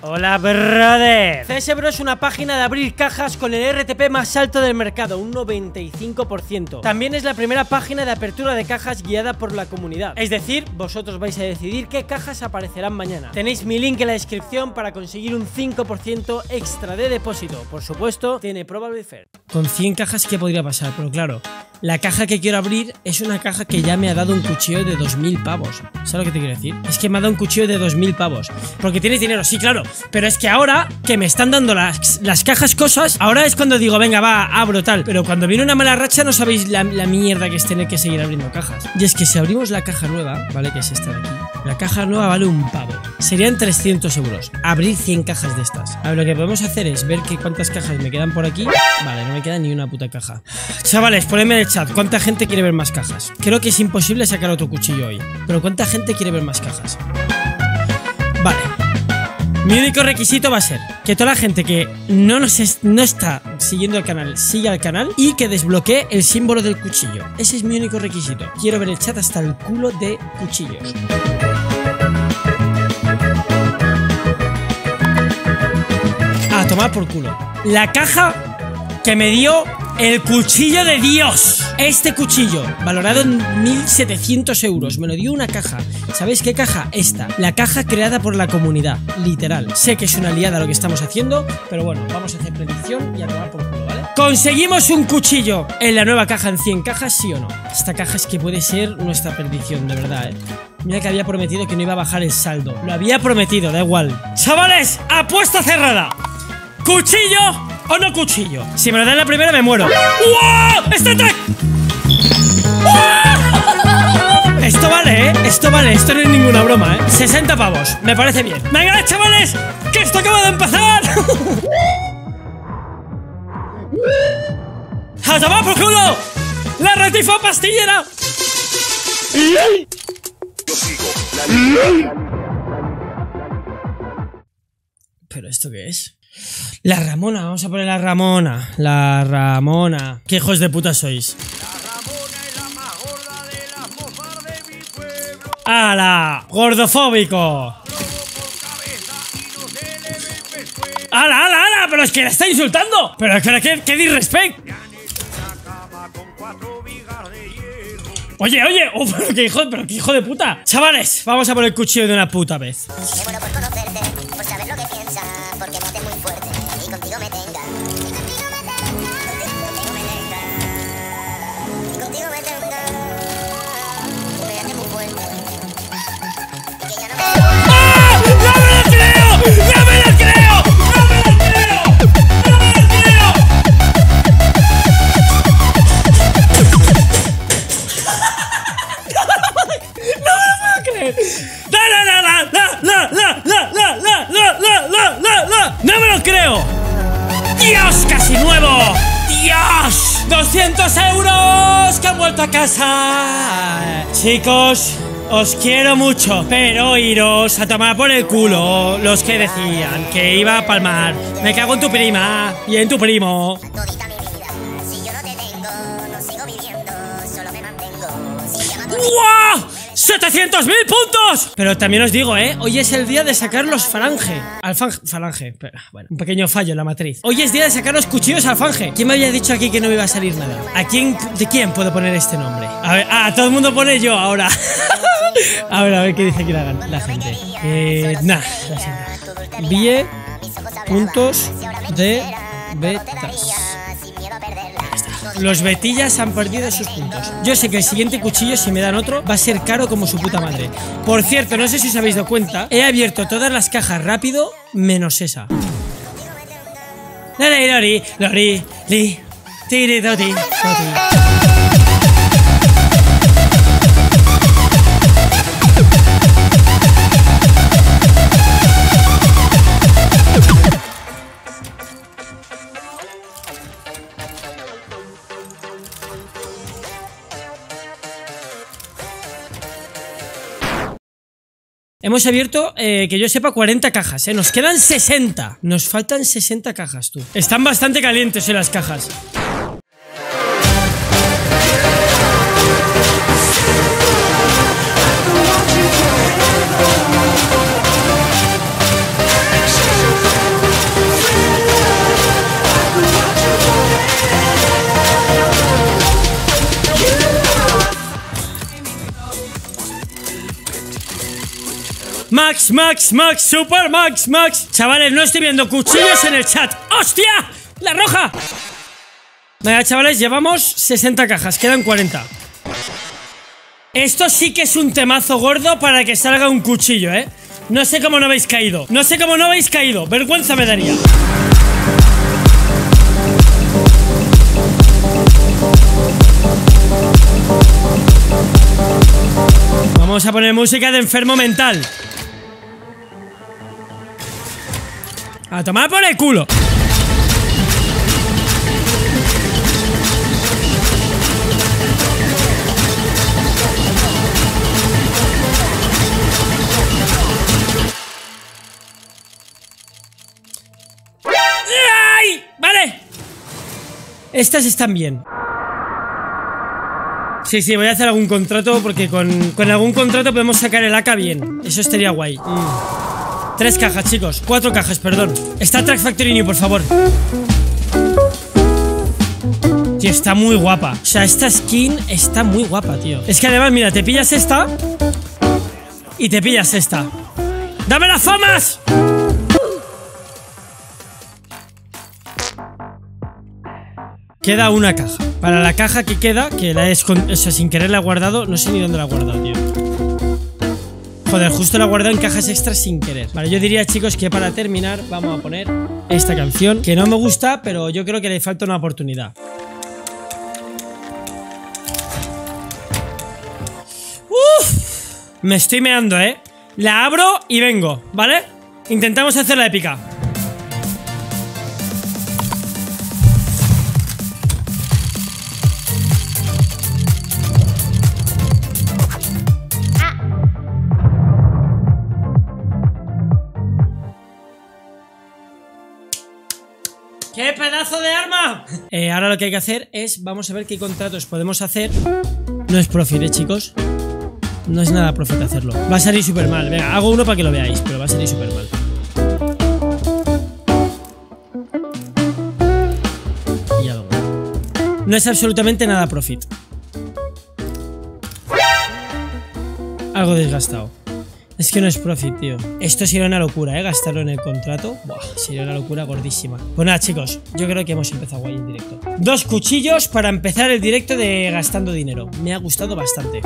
Hola, brother. CSBro es una página de abrir cajas con el RTP más alto del mercado, un 95%. También es la primera página de apertura de cajas guiada por la comunidad. Es decir, vosotros vais a decidir qué cajas aparecerán mañana. Tenéis mi link en la descripción para conseguir un 5% extra de depósito. Por supuesto, tiene Probable Fair. Con 100 cajas, ¿qué podría pasar? Pero claro, la caja que quiero abrir es una caja que ya me ha dado un cuchillo de 2.000 pavos. ¿Sabes lo que te quiero decir? Es que me ha dado un cuchillo de 2.000 pavos. Porque tienes dinero, sí, claro. Pero es que ahora que me están dando las, las cajas cosas, ahora es cuando digo, venga, va, abro tal. Pero cuando viene una mala racha no sabéis la, la mierda que es tener que seguir abriendo cajas. Y es que si abrimos la caja nueva, ¿vale? Que es esta de aquí. La caja nueva vale un pavo. Serían 300 euros. Abrir 100 cajas de estas. A ver, lo que podemos hacer es ver que cuántas cajas me quedan por aquí. Vale, no me queda ni una puta caja. Chavales, ponedme en el chat. ¿Cuánta gente quiere ver más cajas? Creo que es imposible sacar otro cuchillo hoy. Pero ¿cuánta gente quiere ver más cajas? Vale. Mi único requisito va a ser que toda la gente que no, nos no está siguiendo el canal siga el canal y que desbloquee el símbolo del cuchillo. Ese es mi único requisito. Quiero ver el chat hasta el culo de cuchillos. Tomar por culo. La caja que me dio el cuchillo de Dios. Este cuchillo, valorado en 1700 euros, me lo dio una caja. ¿Sabéis qué caja? Esta. La caja creada por la comunidad. Literal. Sé que es una liada lo que estamos haciendo, pero bueno, vamos a hacer predicción y a tomar por culo, ¿vale? Conseguimos un cuchillo en la nueva caja en 100 cajas, sí o no. Esta caja es que puede ser nuestra perdición, de verdad, ¿eh? Mira que había prometido que no iba a bajar el saldo. Lo había prometido, da igual. ¡Chavales! ¡Apuesta cerrada! ¿Cuchillo o no cuchillo? Si me lo dan la primera me muero. ¡Wow! ¡Este track! ¡Wow! Esto vale, ¿eh? Esto vale, esto no es ninguna broma, ¿eh? 60 pavos, me parece bien. ¡Venga, chavales! ¡Que esto acaba de empezar! ¡A tomar por culo! ¡La retifa pastillera! ¿Pero esto qué es? La Ramona, vamos a poner la Ramona. La Ramona. ¿Qué hijos de puta sois? ¡Hala! ¡Gordofóbico! ¡Hala, hala, hala! ¡Pero es que la está insultando! ¡Pero es que qué, qué disrespect! Oye, oye, oh, pero qué hijo, pero qué hijo de puta. Chavales, vamos a por el cuchillo de una puta vez. ¡Dios, casi nuevo! ¡Dios! ¡200 euros que han vuelto a casa! Chicos, os quiero mucho, pero iros a tomar por el culo los que decían que iba a palmar. Me cago en tu prima y en tu primo. ¡Guau! ¡700.000 puntos! Pero también os digo, ¿eh? Hoy es el día de sacar los falange. Alfanje. Falange. Un pequeño fallo en la matriz. Hoy es día de sacar los cuchillos alfanje. ¿Quién me había dicho aquí que no me iba a salir nada? ¿A quién, de quién puedo poner este nombre? A ver, ah, todo el mundo pone yo ahora. a ver, a ver qué dice aquí la, la gente. Eh, nah, la gente. Vie puntos de betas. Los betillas han perdido sus puntos. Yo sé que el siguiente cuchillo, si me dan otro, va a ser caro como su puta madre. Por cierto, no sé si os habéis dado cuenta, he abierto todas las cajas rápido, menos esa. Lori, lori, li, tiri, doti. Hemos abierto, eh, que yo sepa, 40 cajas, ¿eh? Nos quedan 60. Nos faltan 60 cajas, tú. Están bastante calientes en las cajas. Max, Max, Max, Super Max, Max. Chavales, no estoy viendo cuchillos en el chat. ¡Hostia! ¡La roja! Venga, chavales, llevamos 60 cajas, quedan 40. Esto sí que es un temazo gordo para que salga un cuchillo, ¿eh? No sé cómo no habéis caído. No sé cómo no habéis caído. Vergüenza me daría. Vamos a poner música de enfermo mental. A tomar por el culo. ¡Ay! Vale. Estas están bien. Sí, sí, voy a hacer algún contrato porque con, con algún contrato podemos sacar el AK bien. Eso estaría guay. Mm. Tres cajas, chicos. Cuatro cajas, perdón. Está Track Factory New, por favor. Tío, está muy guapa. O sea, esta skin está muy guapa, tío. Es que además, mira, te pillas esta y te pillas esta. ¡Dame las famas! Queda una caja. Para la caja que queda, que la he escon- o sea, sin querer la he guardado, no sé ni dónde la he guardado, tío. Joder, justo la guardado en cajas extras sin querer. Vale, yo diría, chicos, que para terminar vamos a poner esta canción, que no me gusta, pero yo creo que le falta una oportunidad. ¡Uf! Me estoy meando, ¿eh? La abro y vengo, ¿vale? Intentamos hacer la épica. Pedazo de arma! Eh, ahora lo que hay que hacer es, vamos a ver qué contratos podemos hacer. No es profit, ¿eh, chicos? No es nada profit hacerlo. Va a salir súper mal. Venga, hago uno para que lo veáis, pero va a salir súper mal. Y algo. No es absolutamente nada profit. Algo desgastado. Es que no es profit, tío. Esto sería una locura, ¿eh? Gastarlo en el contrato. Buah, sería una locura gordísima. Pues nada, chicos. Yo creo que hemos empezado guay en directo. Dos cuchillos para empezar el directo de gastando dinero. Me ha gustado bastante.